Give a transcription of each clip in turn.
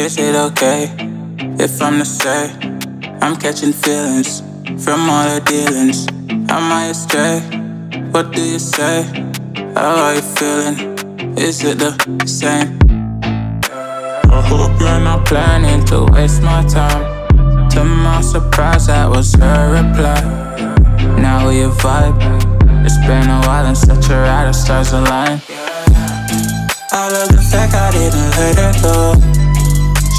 Is it okay if I'm to say I'm catching feelings from all the dealings? Am I astray? What do you say? How are you feeling? Is it the same? I hope you're not planning to waste my time. To my surprise, that was her reply. Now we vibe. It's been a while and such a ride, the stars align. I love the fact I didn't let her go.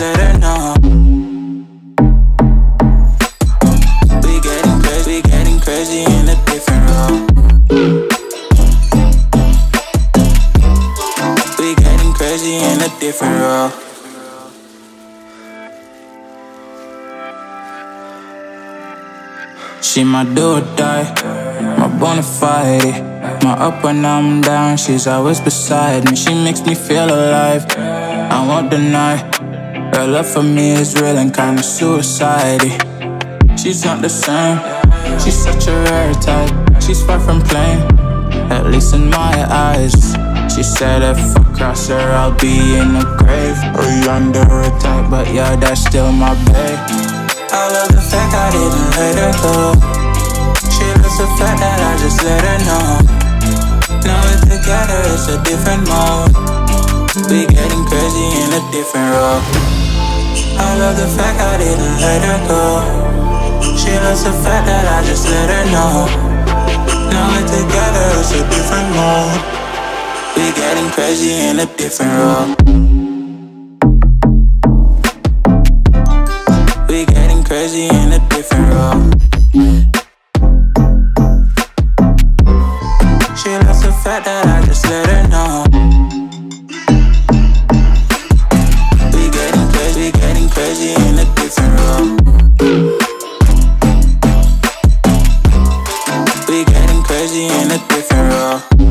let her know. We getting crazy, we getting crazy in a different role. We getting crazy in a different role. She my do or die, my bona fide. My up when I'm down, she's always beside me. She makes me feel alive. I won't deny. Her love for me is real and kinda suicide. She's not the same. She's such a rare type. She's far from plain, at least in my eyes. She said if I cross her, I'll be in the grave or under a type. But yeah, that's still my babe. I love the fact I didn't let her go. She loves the fact that I just let her know. Now we're together, it's a different mode. We a different role. I love the fact I didn't let her go. She loves the fact that I just let her know. Now we're together, it's a different mode. We getting crazy in a different role. We getting crazy in a different role. She loves the fact that I just let her know. Crazy in a different role. We getting crazy in a different role.